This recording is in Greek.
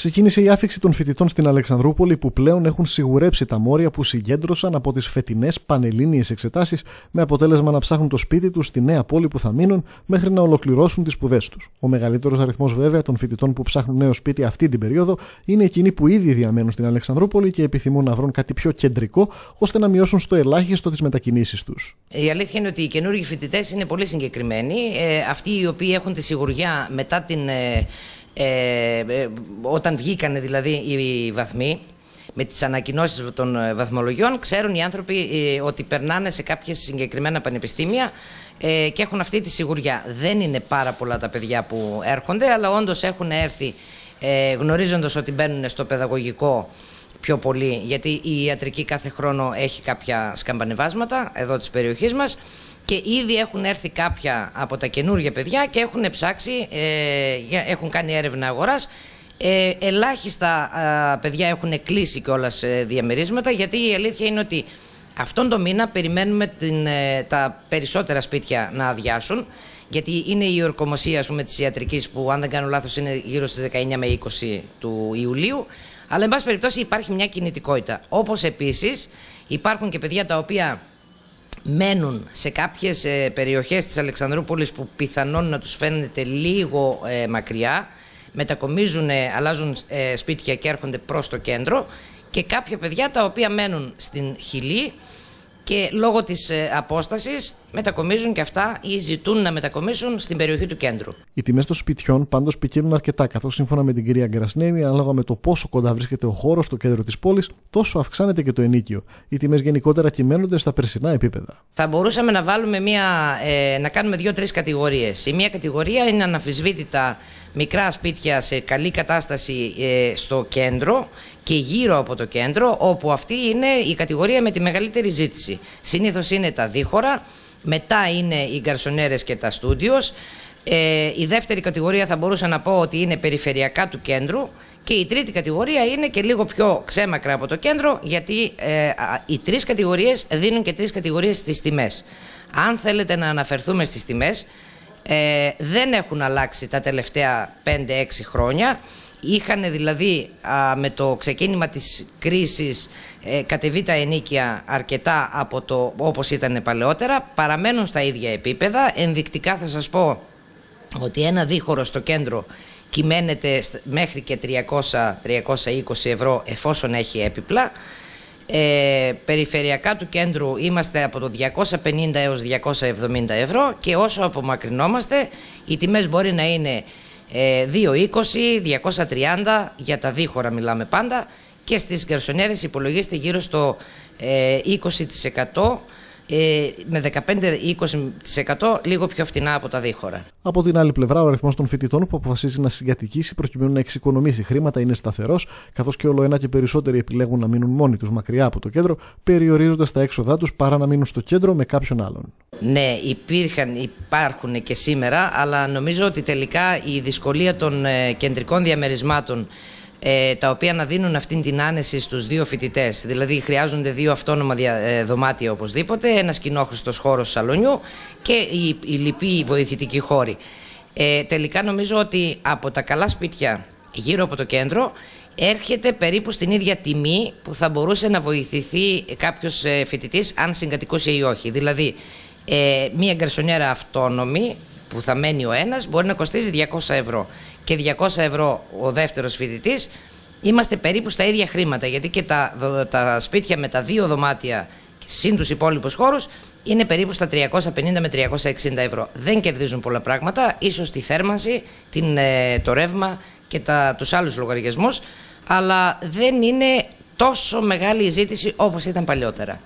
Ξεκίνησε η άφηξη των φοιτητών στην Αλεξανδρούπολη που πλέον έχουν σιγουρέψει τα μόρια που συγκέντρωσαν από τις φετινές πανελλήνιες εξετάσεις με αποτέλεσμα να ψάχνουν το σπίτι τους στη νέα πόλη που θα μείνουν μέχρι να ολοκληρώσουν τις σπουδές τους. Ο μεγαλύτερος αριθμός βέβαια των φοιτητών που ψάχνουν νέο σπίτι αυτή την περίοδο είναι εκείνοι που ήδη διαμένουν στην Αλεξανδρούπολη και επιθυμούν να βρουν κάτι πιο κεντρικό ώστε να μειώσουν στο ελάχιστο τις μετακινήσεις τους. Η αλήθεια είναι ότι οι καινούργιοι φοιτητές είναι πολύ συγκεκριμένοι. Ε, αυτοί οι οποίοι έχουν τη σιγουριά μετά την. Ε, ε, ε, όταν βγήκαν δηλαδή οι βαθμοί με τις ανακοινώσεις των ε, βαθμολογιών ξέρουν οι άνθρωποι ότι περνάνε σε κάποιες συγκεκριμένα πανεπιστήμια και έχουν αυτή τη σιγουριά. Δεν είναι πάρα πολλά τα παιδιά που έρχονται αλλά όντως έχουν έρθει γνωρίζοντας ότι μπαίνουν στο παιδαγωγικό πιο πολύ γιατί η ιατρική κάθε χρόνο έχει κάποια σκαμπανεβάσματα εδώ της περιοχής μας και ήδη έχουν έρθει κάποια από τα καινούργια παιδιά και έχουν ψάξει, ε, έχουν κάνει έρευνα αγοράς. Ε, ελάχιστα παιδιά έχουν κλείσει κιόλας ε, διαμερίσματα γιατί η αλήθεια είναι ότι αυτόν τον μήνα περιμένουμε την, ε, τα περισσότερα σπίτια να αδειάσουν γιατί είναι η ορκομοσία πούμε, της ιατρικής που αν δεν κάνω λάθος είναι γύρω στις 19 με 20 του Ιουλίου αλλά εν πάση περιπτώσει υπάρχει μια κινητικότητα. Όπως επίσης υπάρχουν και παιδιά τα οποία μένουν σε κάποιες ε, περιοχές της Αλεξανδρούπολης που πιθανόν να τους φαίνεται λίγο ε, μακριά, μετακομίζουν, ε, αλλάζουν ε, σπίτια και έρχονται προς το κέντρο. Και κάποια παιδιά τα οποία μένουν στην Χιλή και λόγω της ε, απόστασης μετακομίζουν και αυτά ή ζητούν να μετακομίσουν στην περιοχή του κέντρου. Οι τιμές των σπιτιών πάντως ποικίλουν αρκετά, καθώς σύμφωνα με την κυρία Γκρασνέβη, ανάλογα με το πόσο κοντά βρίσκεται ο χώρος στο κέντρο της πόλης, τόσο αυξάνεται και το ενίκιο. Οι τιμές γενικότερα κυμαίνονται στα περσινά επίπεδα. Θα μπορούσαμε να βάλουμε μια, ε, να κάνουμε δύο-τρεις κατηγορίες. Η μία κατηγορία είναι αναφυσβήτητα μικρά σπίτια σε καλή κατάσταση ε, στο κέντρο και γύρω από το κέντρο, όπου αυτή είναι η κατηγορία με τη μεγαλύτερη ζήτηση. Συνήθως είναι τα δίχωρα, μετά είναι οι γκαρσονέρες και τα στούντιος. Ε, η δεύτερη κατηγορία θα μπορούσα να πω ότι είναι περιφερειακά του κέντρου και η τρίτη κατηγορία είναι και λίγο πιο ξέμακρα από το κέντρο γιατί ε, οι τρεις κατηγορίες δίνουν και τρεις κατηγορίες στις τιμές. Αν θέλετε να αναφερθούμε στις τιμές, ε, δεν έχουν αλλάξει τα τελευταία 5-6 χρόνια. Είχαν δηλαδή με το ξεκίνημα της κρίσης ε, κατεβεί τα ενίκια αρκετά από το όπως ήταν παλαιότερα, παραμένουν στα ίδια επίπεδα. Ενδεικτικά θα σας πω ότι ένα δίχωρο στο κέντρο κυμαίνεται μέχρι και 300-320 ευρώ εφόσον έχει έπιπλα. Ε, περιφερειακά του κέντρου είμαστε από το 250 έως 270 ευρώ και όσο απομακρυνόμαστε οι τιμές μπορεί να είναι 220, 230 για τα δίχωρα μιλάμε πάντα. Και στις κερσονέρες υπολογίστε γύρω στο 20% ε, με 15-20% λίγο πιο φτηνά από τα δίχωρα. Από την άλλη πλευρά, ο αριθμός των φοιτητών που αποφασίζει να συγκατοικήσει προκειμένου να εξοικονομήσει χρήματα είναι σταθερός, καθώς και όλο ένα και περισσότεροι επιλέγουν να μείνουν μόνοι τους μακριά από το κέντρο, περιορίζοντας τα έξοδά τους παρά να μείνουν στο κέντρο με κάποιον άλλον. Ναι, υπήρχαν, υπάρχουν και σήμερα, αλλά νομίζω ότι τελικά η δυσκολία των ε, κεντρικών διαμερισμάτων ε, τα οποία να δίνουν αυτή την άνεση στους δύο φοιτητές. Δηλαδή χρειάζονται δύο αυτόνομα ε, δωμάτια οπωσδήποτε, ένας κοινόχρηστος χώρος σαλονιού και οι, οι λοιποί βοηθητικοί χώροι. Ε, τελικά νομίζω ότι από τα καλά σπίτια γύρω από το κέντρο έρχεται περίπου στην ίδια τιμή που θα μπορούσε να βοηθηθεί κάποιος ε, φοιτητής αν συγκατοικούσε ή όχι. Δηλαδή ε, μία γκαρσονιέρα αυτόνομη που θα μένει ο ένας μπορεί να κοστίζει 200 ευρώ και 200 ευρώ ο δεύτερος φοιτητής, είμαστε περίπου στα ίδια χρήματα γιατί και τα, τα σπίτια με τα δύο δωμάτια συν τους υπόλοιπους χώρους είναι περίπου στα 350 με 360 ευρώ. Δεν κερδίζουν πολλά πράγματα, ίσως τη θέρμανση, την, ε, το ρεύμα και τα, τους άλλους λογαριασμούς, αλλά δεν είναι τόσο μεγάλη η ζήτηση όπως ήταν παλιότερα.